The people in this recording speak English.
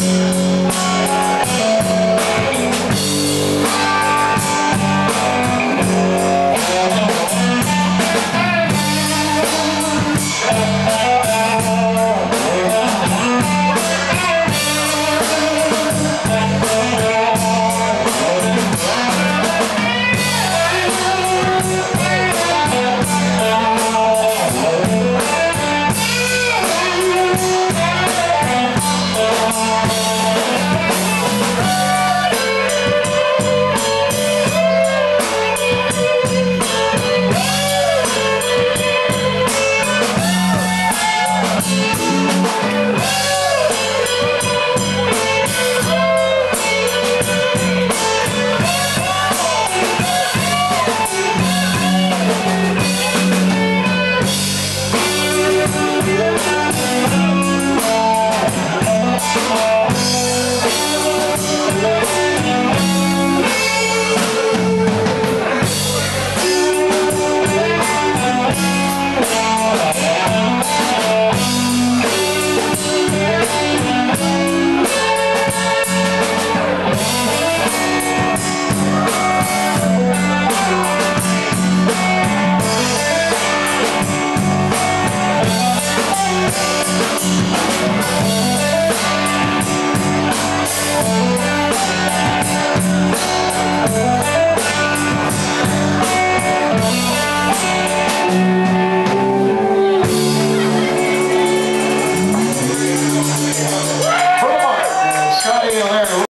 Yeah.